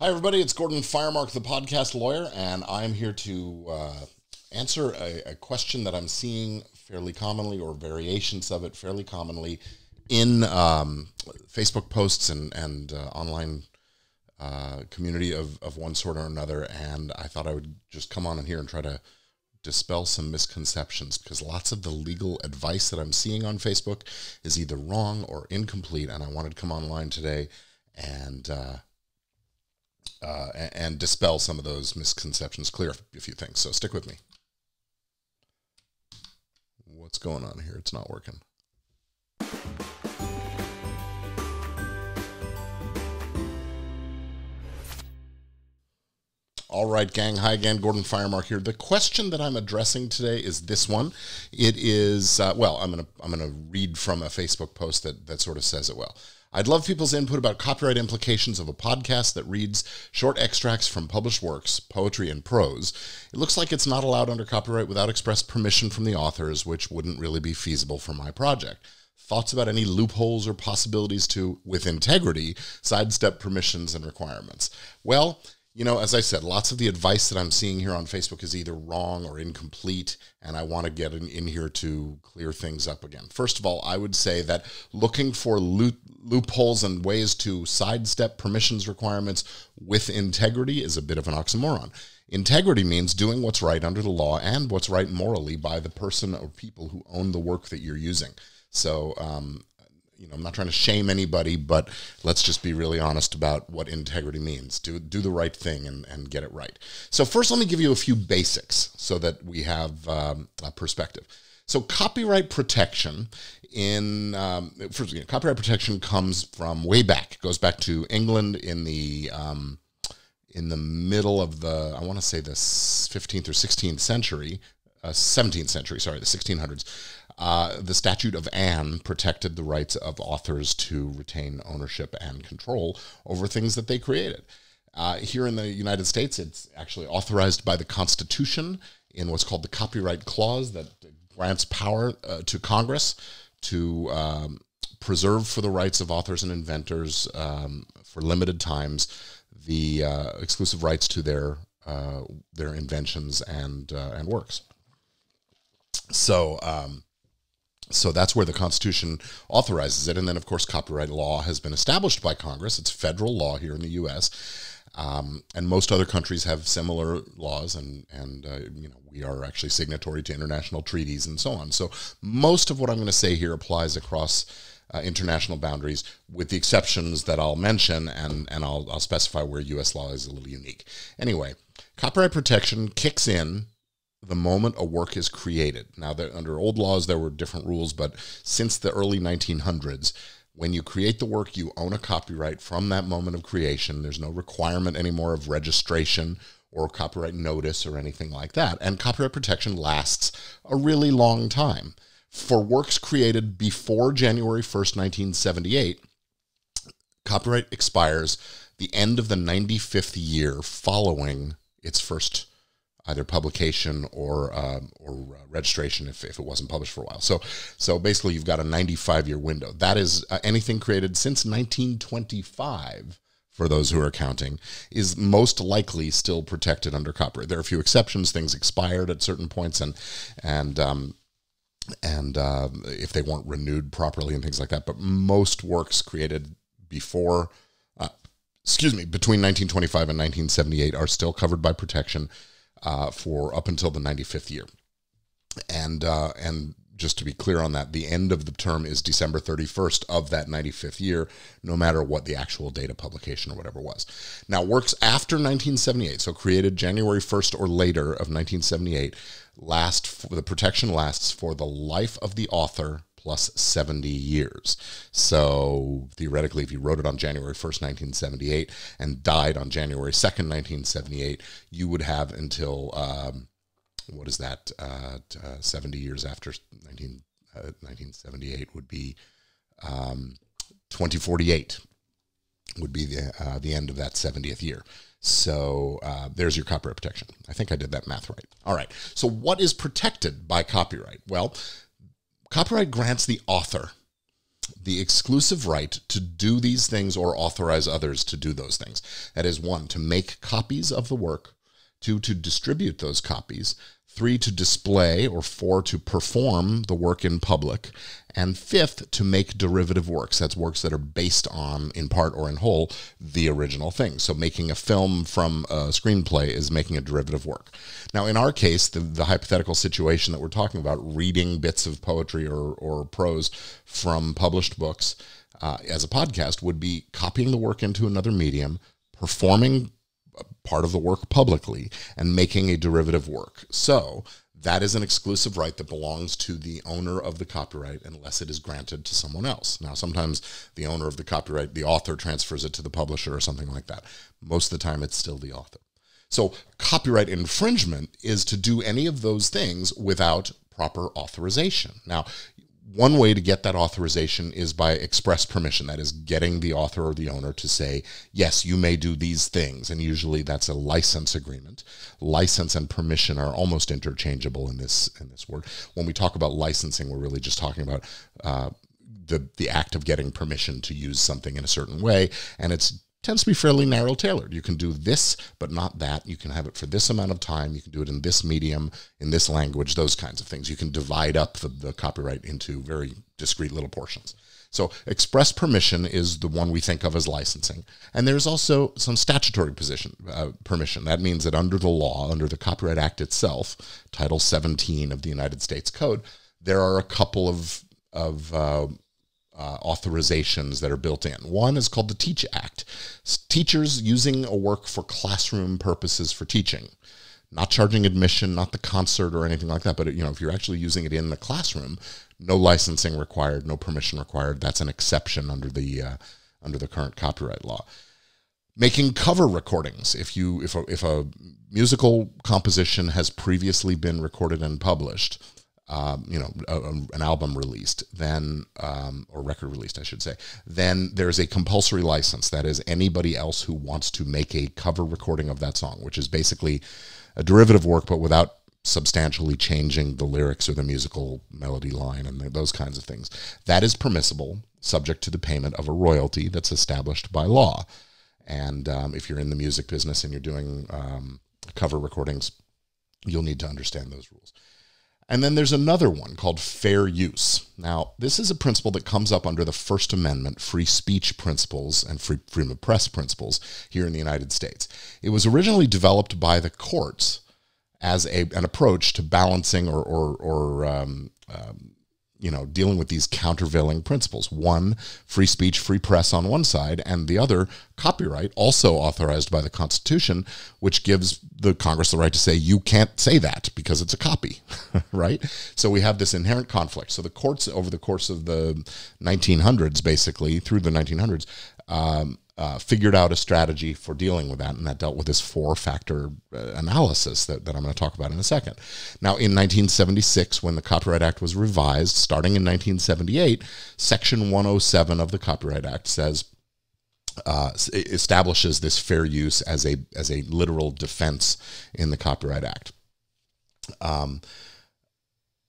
Hi, everybody. It's Gordon Firemark, the podcast lawyer, and I'm here to uh, answer a, a, question that I'm seeing fairly commonly, or variations of it fairly commonly, in um, Facebook posts and, and uh, online uh, community of, of one sort or another. And I thought I would just come on in here and try to dispel some misconceptions because lots of the legal advice that I'm seeing on Facebook is either wrong or incomplete. And I wanted to come online today and uh, and, and, dispel some of those misconceptions, clear a few things. So stick with me. What's going on here? It's not working. All right, gang. Hi again, Gordon Firemark here. The question that I'm addressing today is this one. It is uh, well. I'm gonna I'm gonna read from a Facebook post that that sort of says it well. I'd love people's input about copyright implications of a podcast that reads short extracts from published works, poetry and prose. It looks like it's not allowed under copyright without express permission from the authors, which wouldn't really be feasible for my project. Thoughts about any loopholes or possibilities to, with integrity, sidestep permissions and requirements? Well, you know, as I said, lots of the advice that I'm seeing here on Facebook is either wrong or incomplete, and I want to get in, in here to clear things up again. First of all, I would say that looking for loop, loopholes and ways to sidestep permissions requirements with integrity is a bit of an oxymoron. Integrity means doing what's right under the law and what's right morally by the person or people who own the work that you're using. So, um, you know, I'm not trying to shame anybody, but let's just be really honest about what integrity means. Do do the right thing and, and get it right. So first, let me give you a few basics so that we have um, a perspective. So copyright protection in um, first, copyright protection comes from way back. It goes back to England in the um, in the middle of the I want to say the 15th or 16th century, uh, 17th century. Sorry, the 1600s. Uh, the Statute of Anne protected the rights of authors to retain ownership and control over things that they created. Uh, here in the United States, it's actually authorized by the Constitution in what's called the Copyright Clause that grants power uh, to Congress to um, preserve for the rights of authors and inventors um, for limited times the uh, exclusive rights to their uh, their inventions and uh, and works. So um, so that's where the Constitution authorizes it. And then, of course, copyright law has been established by Congress. It's federal law here in the U.S. Um, and most other countries have similar laws, and and uh, you know we are actually signatory to international treaties and so on. So most of what I'm going to say here applies across uh, international boundaries, with the exceptions that I'll mention, and and I'll I'll specify where U.S. law is a little unique. Anyway, copyright protection kicks in the moment a work is created. Now, there, under old laws, there were different rules, but since the early 1900s, when you create the work, you own a copyright from that moment of creation. There's no requirement anymore of registration or copyright notice or anything like that. And copyright protection lasts a really long time. For works created before January 1st, 1978, copyright expires the end of the 95th year following its first either publication or um, or uh, registration if, if it wasn't published for a while. So so basically, you've got a 95 year window. That is uh, anything created since 1925. For those who are counting, is most likely still protected under copyright. There are a few exceptions; things expired at certain points, and and um, and uh, if they weren't renewed properly and things like that. But most works created before, uh, excuse me, between 1925 and 1978 are still covered by protection uh, for up until the 95th year. And uh, and just to be clear on that, the end of the term is December 31st of that 95th year, no matter what the actual date of publication or whatever was. Now, works after 1978, so created January 1st or later of 1978, last the protection lasts for the life of the author plus 70 years. So theoretically, if you wrote it on January 1st, 1978, and died on January 2nd, 1978, you would have until, um, what is that, uh, uh, 70 years after 19, uh, 1978 would be um, 2048 would be the, uh, the end of that 70th year. So uh, there's your copyright protection. I think I did that math right. All right. So what is protected by copyright? Well, copyright grants the author the exclusive right to do these things or authorize others to do those things. That is, one, to make copies of the work, two, to distribute those copies, three to display, or four to perform the work in public, and fifth to make derivative works. That's works that are based on, in part or in whole, the original thing. So making a film from a screenplay is making a derivative work. Now, in our case, the, the hypothetical situation that we're talking about, reading bits of poetry or, or prose from published books uh, as a podcast, would be copying the work into another medium, performing part of the work publicly and making a derivative work. So that is an exclusive right that belongs to the owner of the copyright unless it is granted to someone else. Now, sometimes the owner of the copyright, the author, transfers it to the publisher or something like that. Most of the time, it's still the author. So, copyright infringement is to do any of those things without proper authorization. Now, one way to get that authorization is by express permission. That is getting the author or the owner to say, yes, you may do these things. And usually that's a license agreement. License and permission are almost interchangeable in this in this word. When we talk about licensing, we're really just talking about uh, the the act of getting permission to use something in a certain way, and it's tends to be fairly narrow tailored. You can do this, but not that. You can have it for this amount of time. You can do it in this medium, in this language, those kinds of things. You can divide up the, the copyright into very discrete little portions. So, express permission is the one we think of as licensing. And there's also some statutory position, uh, permission. That means that under the law, under the Copyright Act itself, Title 17 of the United States Code, there are a couple of, of uh, uh, authorizations that are built in. One is called the Teach Act. Teachers using a work for classroom purposes for teaching, not charging admission, not the concert or anything like that. But you know, if you're actually using it in the classroom, no licensing required, no permission required. That's an exception under the uh, under the current copyright law. Making cover recordings. If you if a, if a musical composition has previously been recorded and published, um, you know, a, a, an album released, then, um, or record released, I should say, then there's a compulsory license. That is, anybody else who wants to make a cover recording of that song, which is basically a derivative work, but without substantially changing the lyrics or the musical melody line and those kinds of things. That is permissible, subject to the payment of a royalty that's established by law. And um, if you're in the music business and you're doing um, cover recordings, you'll need to understand those rules. And then there's another one called fair use. Now, this is a principle that comes up under the First Amendment free speech principles and free freedom of press principles here in the United States. It was originally developed by the courts as a, an approach to balancing or, or, or um, um, you know, dealing with these countervailing principles. One, free speech, free press on one side, and the other, copyright, also authorized by the Constitution, which gives the Congress the right to say, you can't say that because it's a copy, right? So we have this inherent conflict. So the courts, over the course of the 1900s, basically, through the 1900s, um, uh, figured out a strategy for dealing with that, and that dealt with this four factor uh, analysis that, that I'm going to talk about in a second. Now, in 1976, when the Copyright Act was revised, starting in 1978, Section 107 of the Copyright Act says, uh, establishes this fair use as a as a literal defense in the Copyright Act. Um,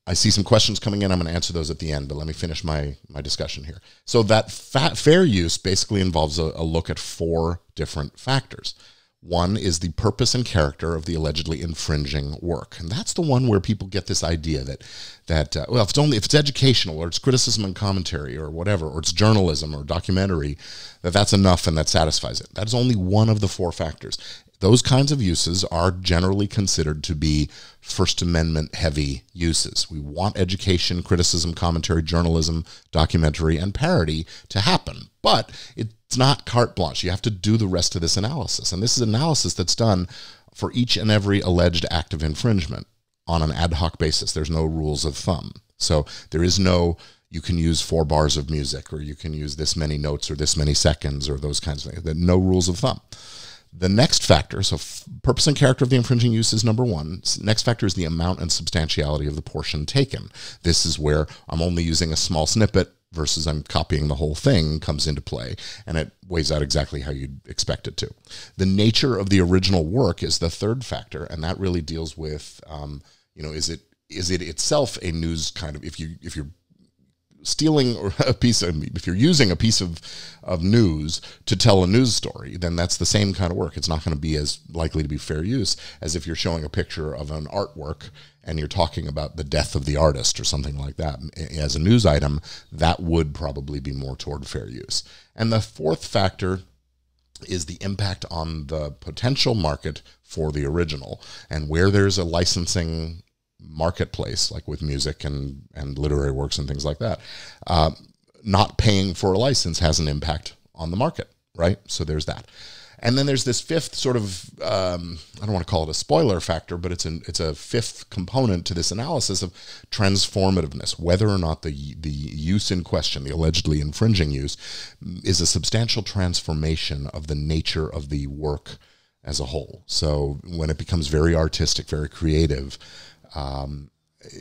I see some questions coming in. I'm going to answer those at the end, but let me finish my, my discussion here. So, that fair use basically involves a, a look at four different factors. One is the purpose and character of the allegedly infringing work, and that's the one where people get this idea that that uh, well, if it's only if it's educational or it's criticism and commentary or whatever, or it's journalism or documentary, that that's enough and that satisfies it. That is only one of the four factors. Those kinds of uses are generally considered to be First Amendment heavy uses. We want education, criticism, commentary, journalism, documentary, and parody to happen, but it's not carte blanche. You have to do the rest of this analysis. And this is analysis that's done for each and every alleged act of infringement on an ad hoc basis. There's no rules of thumb. So there is no you can use four bars of music or you can use this many notes or this many seconds or those kinds of things. No rules of thumb. The next factor, so f- purpose and character of the infringing use is number one. Next factor is the amount and substantiality of the portion taken. This is where I'm only using a small snippet versus I'm copying the whole thing comes into play, and it weighs out exactly how you'd expect it to. The nature of the original work is the third factor, and that really deals with, um, you know, is it is it itself a news kind of if you if you're stealing a piece of if you're using a piece of of news to tell a news story then that's the same kind of work. It's not going to be as likely to be fair use as if you're showing a picture of an artwork and you're talking about the death of the artist or something like that. Eh, as a news item that would probably be more toward fair use. And the fourth factor is the impact on the potential market for the original and where there's a licensing marketplace, like with music and, and literary works and things like that, uh, not paying for a license has an impact on the market, right? So there's that. And then there's this fifth sort of um, I don't want to call it a spoiler factor, but it's an it's a fifth component to this analysis of transformativeness, whether or not the the use in question, the allegedly infringing use, is a substantial transformation of the nature of the work as a whole. So when it becomes very artistic, very creative, um,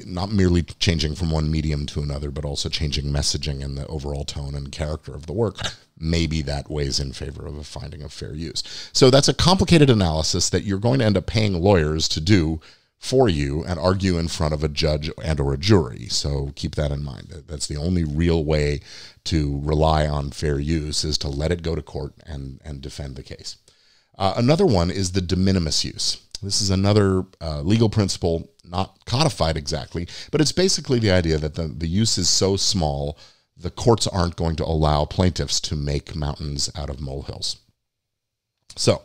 not merely changing from one medium to another, but also changing messaging and the overall tone and character of the work, maybe that weighs in favor of a finding of fair use. So that's a complicated analysis that you're going to end up paying lawyers to do for you and argue in front of a judge and or a jury. So keep that in mind. That's the only real way to rely on fair use is to let it go to court and, and defend the case. Uh, another one is the de minimis use. This is another uh, legal principle, not codified exactly, but it's basically the idea that the, the use is so small, the courts aren't going to allow plaintiffs to make mountains out of molehills. So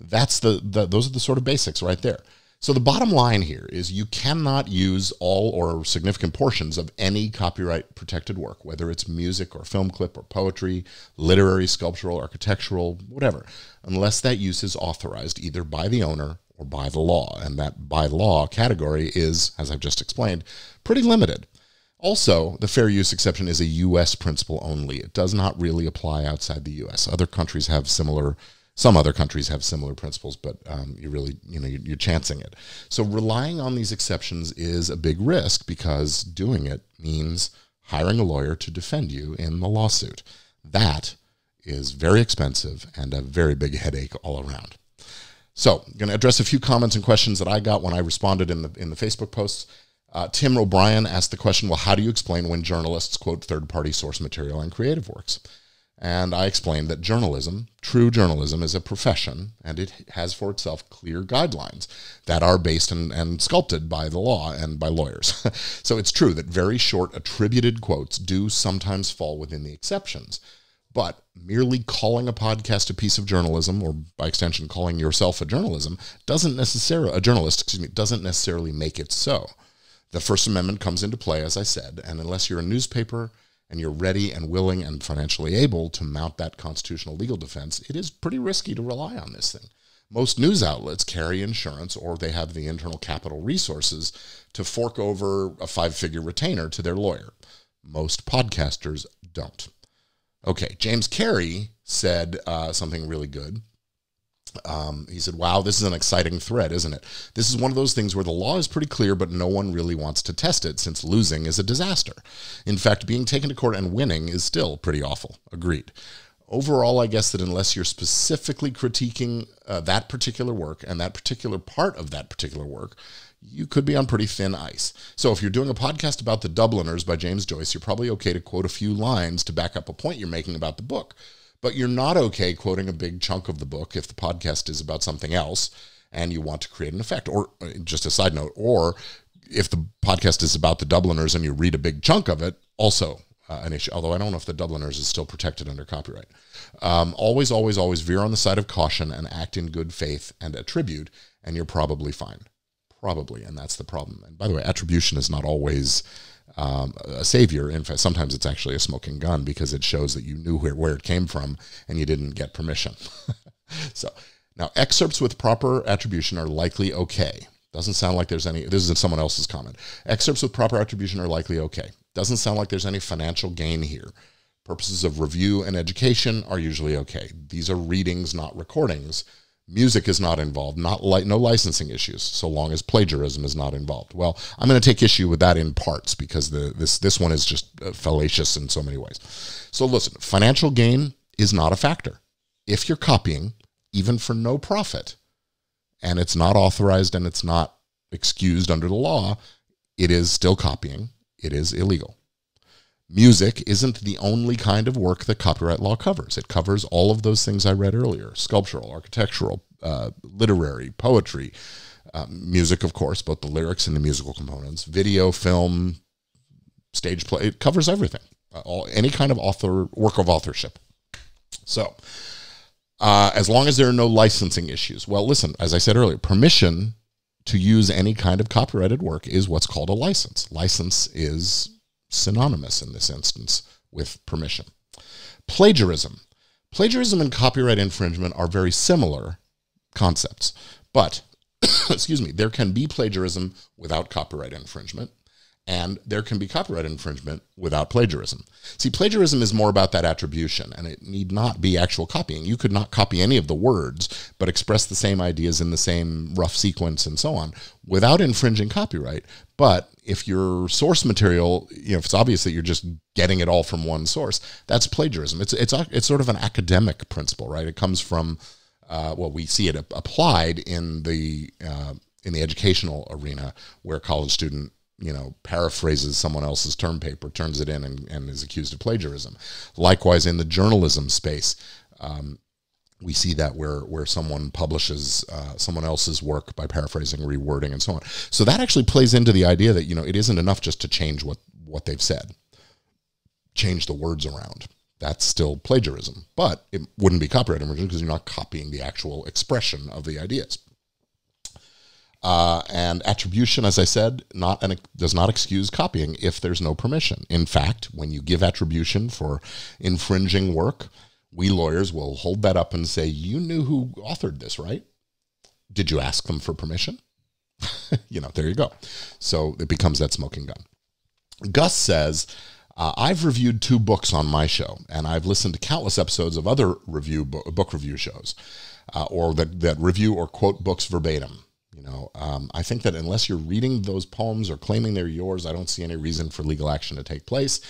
that's the, the those are the sort of basics right there. So the bottom line here is you cannot use all or significant portions of any copyright protected work, whether it's music or film clip or poetry, literary, sculptural, architectural, whatever, unless that use is authorized either by the owner or by the law. And that by law category is, as I've just explained, pretty limited. Also, the fair use exception is a U.S. principle only. It does not really apply outside the U.S. Other countries have similar some other countries have similar principles, but um, you really, you know, you're, you're chancing it. So relying on these exceptions is a big risk because doing it means hiring a lawyer to defend you in the lawsuit. That is very expensive and a very big headache all around. So, I'm going to address a few comments and questions that I got when I responded in the in the Facebook posts. Uh, Tim O'Brien asked the question, "Well, how do you explain when journalists quote third-party source material and creative works?" And I explained that journalism, true journalism, is a profession and it has for itself clear guidelines that are based and, and sculpted by the law and by lawyers. so it's true that very short attributed quotes do sometimes fall within the exceptions. But merely calling a podcast a piece of journalism, or by extension, calling yourself a journalism, doesn't necessarily a journalist, excuse me, doesn't necessarily make it so. The First Amendment comes into play, as I said, and unless you're a newspaper and you're ready and willing and financially able to mount that constitutional legal defense, it is pretty risky to rely on this thing. Most news outlets carry insurance or they have the internal capital resources to fork over a five figure retainer to their lawyer. Most podcasters don't. Okay, James Carey said uh, something really good. Um, he said, Wow, this is an exciting thread, isn't it? This is one of those things where the law is pretty clear, but no one really wants to test it since losing is a disaster. In fact, being taken to court and winning is still pretty awful. Agreed. Overall, I guess that unless you're specifically critiquing uh, that particular work and that particular part of that particular work, you could be on pretty thin ice. So if you're doing a podcast about The Dubliners by James Joyce, you're probably okay to quote a few lines to back up a point you're making about the book but you're not okay quoting a big chunk of the book if the podcast is about something else and you want to create an effect. Or uh, just a side note, or if the podcast is about the Dubliners and you read a big chunk of it, also uh, an issue. Although I don't know if the Dubliners is still protected under copyright. Um, always, always, always veer on the side of caution and act in good faith and attribute, and you're probably fine. Probably, and that's the problem. And by the way, attribution is not always um, a savior. In fact, sometimes it's actually a smoking gun because it shows that you knew where, where it came from and you didn't get permission. so now excerpts with proper attribution are likely okay. Doesn't sound like there's any, this is someone else's comment. Excerpts with proper attribution are likely okay. Doesn't sound like there's any financial gain here. Purposes of review and education are usually okay. These are readings, not recordings music is not involved, not li- no licensing issues, so long as plagiarism is not involved. Well, I'm going to take issue with that in parts because the this this one is just uh, fallacious in so many ways. So listen, financial gain is not a factor. If you're copying, even for no profit, and it's not authorized and it's not excused under the law, it is still copying. It is illegal. Music isn't the only kind of work that copyright law covers. It covers all of those things I read earlier sculptural, architectural, uh, literary, poetry, uh, music, of course, both the lyrics and the musical components, video, film, stage play. It covers everything, uh, all, any kind of author work of authorship. So, uh, as long as there are no licensing issues. Well, listen, as I said earlier, permission to use any kind of copyrighted work is what's called a license. License is synonymous in this instance with permission. Plagiarism. Plagiarism and copyright infringement are very similar concepts, but excuse me, there can be plagiarism without copyright infringement and there can be copyright infringement without plagiarism. See, plagiarism is more about that attribution, and it need not be actual copying. You could not copy any of the words, but express the same ideas in the same rough sequence and so on without infringing copyright. But if your source material, you know, if it's obvious that you're just getting it all from one source, that's plagiarism. It's it's it's sort of an academic principle, right? It comes from uh, well, we see it applied in the uh, in the educational arena where a college student you know, paraphrases someone else's term paper, turns it in, and, and is accused of plagiarism. Likewise, in the journalism space, um, we see that where where someone publishes uh, someone else's work by paraphrasing, rewording, and so on. So that actually plays into the idea that you know it isn't enough just to change what what they've said, change the words around. That's still plagiarism, but it wouldn't be copyright infringement because you're not copying the actual expression of the ideas. Uh, and attribution, as I said, not an, does not excuse copying if there's no permission. In fact, when you give attribution for infringing work, we lawyers will hold that up and say, "You knew who authored this, right? Did you ask them for permission?" you know, there you go. So it becomes that smoking gun. Gus says, uh, I've reviewed two books on my show, and I've listened to countless episodes of other review book review shows, uh, or that, that review or quote books verbatim. You know, um, I think that unless you're reading those poems or claiming they're yours, I don't see any reason for legal action to take place.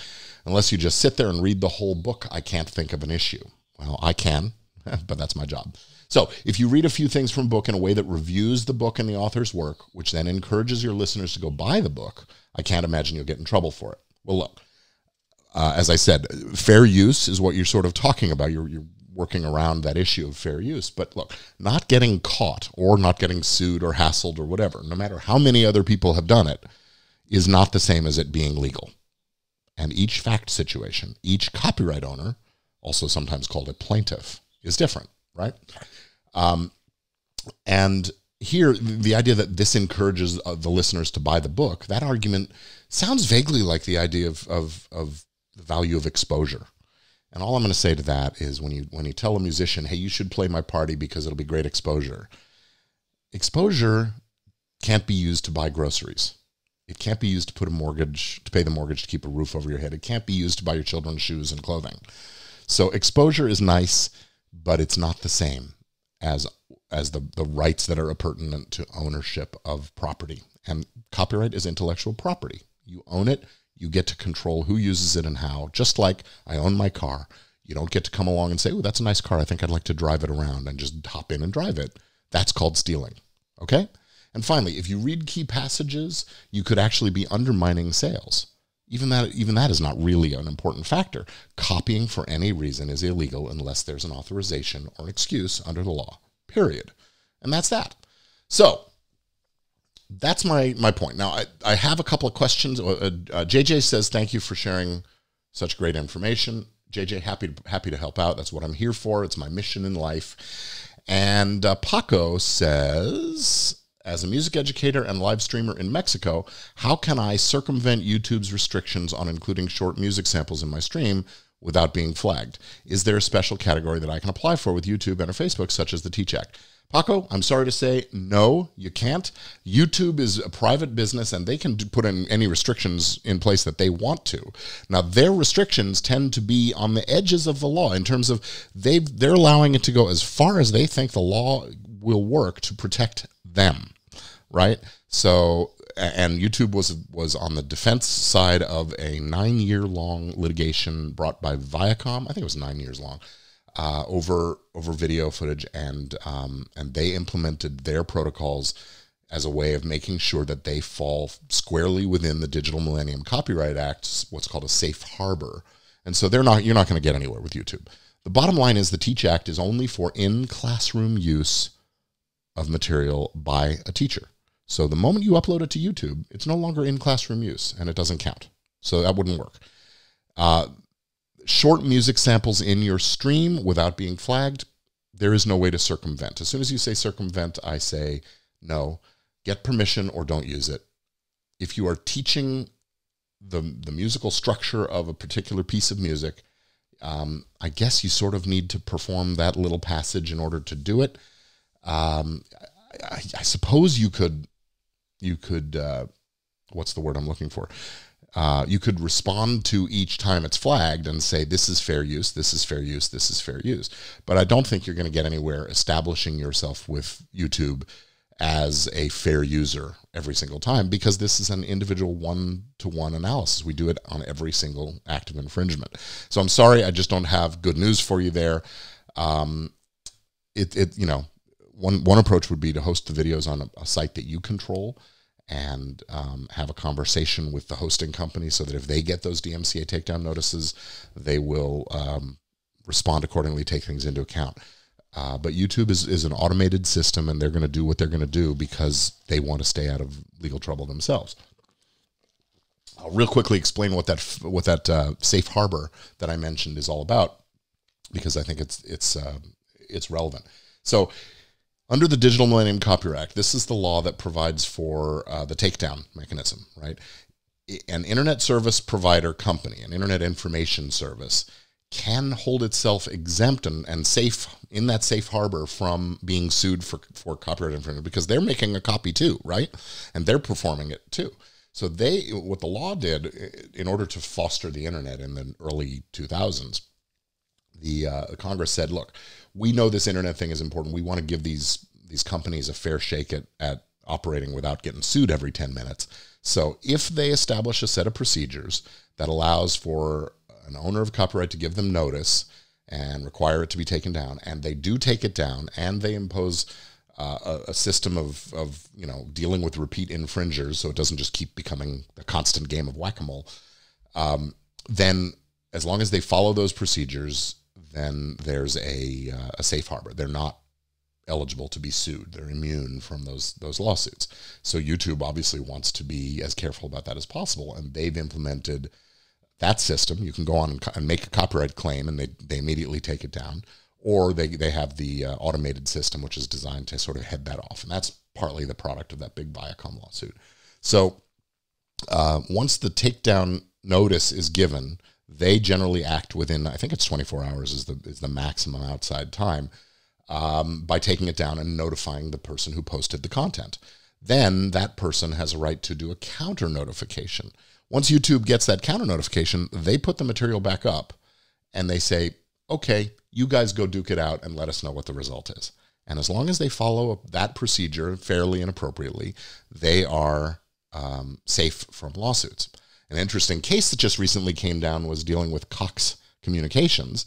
Unless you just sit there and read the whole book, I can't think of an issue. Well, I can, but that's my job. So, if you read a few things from a book in a way that reviews the book and the author's work, which then encourages your listeners to go buy the book, I can't imagine you'll get in trouble for it. Well, look, uh, as I said, fair use is what you're sort of talking about. You're, you're working around that issue of fair use. But look, not getting caught or not getting sued or hassled or whatever, no matter how many other people have done it, is not the same as it being legal. And each fact situation, each copyright owner, also sometimes called a plaintiff, is different, right? Um, and here, the idea that this encourages uh, the listeners to buy the book, that argument sounds vaguely like the idea of, of, of the value of exposure and all I'm going to say to that is when you when you tell a musician, "Hey, you should play my party because it'll be great exposure." Exposure can't be used to buy groceries. It can't be used to put a mortgage to pay the mortgage to keep a roof over your head. It can't be used to buy your children shoes and clothing. So exposure is nice, but it's not the same as as the the rights that are appurtenant to ownership of property. And copyright is intellectual property. You own it, you get to control who uses it and how. Just like I own my car. You don't get to come along and say, oh, that's a nice car. I think I'd like to drive it around and just hop in and drive it. That's called stealing. Okay? And finally, if you read key passages, you could actually be undermining sales. Even that, even that is not really an important factor. Copying for any reason is illegal unless there's an authorization or an excuse under the law. Period. And that's that. So, that's my my point. Now I, I have a couple of questions. Uh, uh, JJ says thank you for sharing such great information. JJ happy to, happy to help out. That's what I'm here for. It's my mission in life. And uh, Paco says as a music educator and live streamer in Mexico, how can I circumvent YouTube's restrictions on including short music samples in my stream without being flagged? Is there a special category that I can apply for with YouTube and or Facebook, such as the Teach Act? Paco, I'm sorry to say, no, you can't. YouTube is a private business and they can put in any restrictions in place that they want to. Now, their restrictions tend to be on the edges of the law in terms of they they're allowing it to go as far as they think the law will work to protect them, right? So, and YouTube was was on the defense side of a nine year long litigation brought by Viacom. I think it was nine years long uh, over over video footage, and um, and they implemented their protocols as a way of making sure that they fall squarely within the Digital Millennium Copyright Act, what's called a safe harbor. And so they're not you're not going to get anywhere with YouTube. The bottom line is the Teach Act is only for in classroom use of material by a teacher. So the moment you upload it to YouTube, it's no longer in classroom use and it doesn't count. So that wouldn't work. Uh, short music samples in your stream without being flagged, there is no way to circumvent. As soon as you say circumvent, I say no. Get permission or don't use it. If you are teaching the, the musical structure of a particular piece of music, um, I guess you sort of need to perform that little passage in order to do it. Um, I, I, suppose you could, you could, uh, what's the word I'm looking for? Uh, you could respond to each time it's flagged and say, this is fair use, this is fair use, this is fair use. But I don't think you're going to get anywhere establishing yourself with YouTube as a fair user every single time because this is an individual one to one analysis. We do it on every single act of infringement. So I'm sorry, I just don't have good news for you there. Um, it, it, you know, one, one approach would be to host the videos on a, a site that you control and um, have a conversation with the hosting company so that if they get those DMCA takedown notices, they will um, respond accordingly, take things into account. Uh, but YouTube is, is an automated system and they're going to do what they're going to do because they want to stay out of legal trouble themselves. I'll real quickly explain what that what that uh, safe harbor that I mentioned is all about because I think it's it's uh, it's relevant. So under the Digital Millennium Copyright Act, this is the law that provides for uh, the takedown mechanism, right? An internet service provider company, an internet information service, can hold itself exempt and, and safe in that safe harbor from being sued for, for copyright infringement because they're making a copy too, right? And they're performing it too. So they, what the law did in order to foster the internet in the early 2000s, the uh, Congress said, look, we know this internet thing is important. We want to give these these companies a fair shake at, at operating without getting sued every 10 minutes. So if they establish a set of procedures that allows for an owner of copyright to give them notice and require it to be taken down, and they do take it down, and they impose uh, a, a, system of, of you know dealing with repeat infringers, so it doesn't just keep becoming a constant game of whack a mole. Um, then, as long as they follow those procedures, then there's a, uh, a safe harbor. They're not eligible to be sued. They're immune from those those lawsuits. So YouTube obviously wants to be as careful about that as possible, and they've implemented that system. You can go on and make a copyright claim, and they they immediately take it down, or they they have the uh, automated system, which is designed to sort of head that off, and that's partly the product of that big Viacom lawsuit. So uh, once the takedown notice is given they generally act within, I think it's 24 hours is the, is the maximum outside time, um, by taking it down and notifying the person who posted the content. Then that person has a right to do a counter notification. Once YouTube gets that counter notification, they put the material back up and they say, okay, you guys go duke it out and let us know what the result is. And as long as they follow that procedure fairly and appropriately, they are um, safe from lawsuits. An interesting case that just recently came down was dealing with Cox Communications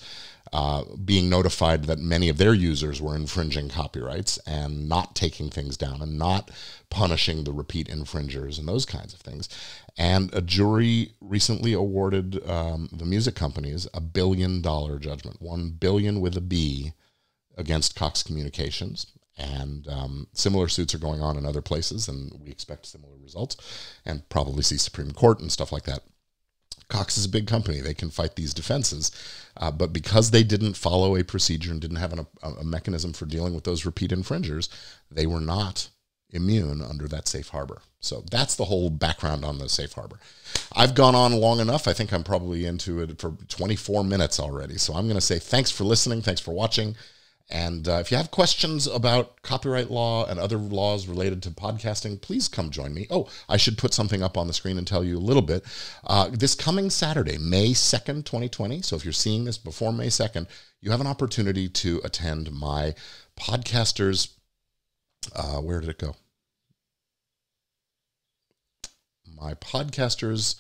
uh, being notified that many of their users were infringing copyrights and not taking things down and not punishing the repeat infringers and those kinds of things. And a jury recently awarded um, the music companies a billion dollar judgment, one billion with a B, against Cox Communications and um, similar suits are going on in other places, and we expect similar results, and probably see Supreme Court and stuff like that. Cox is a big company; they can fight these defenses, uh, but because they didn't follow a procedure and didn't have an, a, a mechanism for dealing with those repeat infringers, they were not immune under that safe harbor. So that's the whole background on the safe harbor. I've gone on long enough. I think I'm probably into it for 24 minutes already. So I'm going to say thanks for listening. Thanks for watching. And uh, if you have questions about copyright law and other laws related to podcasting, please come join me. Oh, I should put something up on the screen and tell you a little bit. Uh, this coming Saturday, May 2nd, 2020, so if you're seeing this before May 2nd, you have an opportunity to attend my podcasters. Uh, where did it go? My podcasters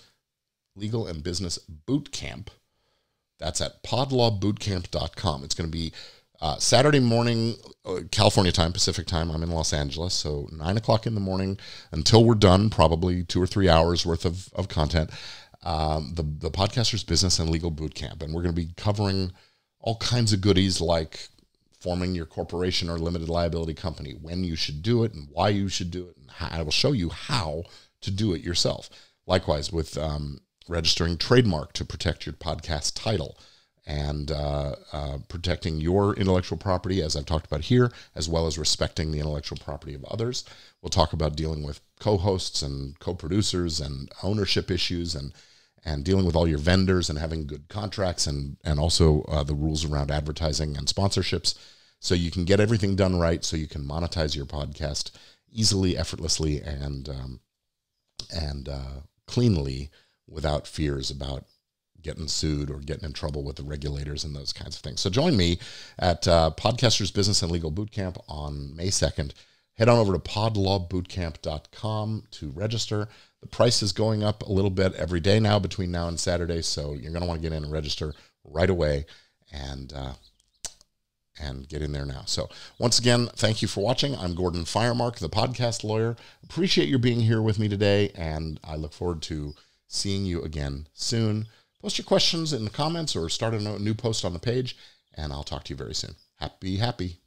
legal and business boot camp. That's at podlawbootcamp.com. It's going to be Uh, Saturday morning, uh, California time, Pacific time. I'm in Los Angeles, so nine o'clock in the morning until we're done. Probably two or three hours worth of, of content. Um, the the podcasters business and legal boot camp, and we're going to be covering all kinds of goodies like forming your corporation or limited liability company, when you should do it and why you should do it, and how, I will show you how to do it yourself. Likewise, with um, registering trademark to protect your podcast title and uh, uh, protecting your intellectual property, as I've talked about here, as well as respecting the intellectual property of others. We'll talk about dealing with co-hosts and co-producers and ownership issues and and dealing with all your vendors and having good contracts and and also uh, the rules around advertising and sponsorships so you can get everything done right so you can monetize your podcast easily effortlessly and um, and uh, cleanly without fears about getting sued or getting in trouble with the regulators and those kinds of things so join me at uh, podcasters business and legal bootcamp on may 2nd head on over to podlawbootcamp.com to register the price is going up a little bit every day now between now and saturday so you're going to want to get in and register right away and uh, and get in there now. So, once again, thank you for watching. I'm Gordon Firemark, the podcast lawyer. Appreciate your being here with me today, and I look forward to seeing you again soon. Post your questions in the comments or start a new post on the page, and I'll talk to you very soon. Happy, happy.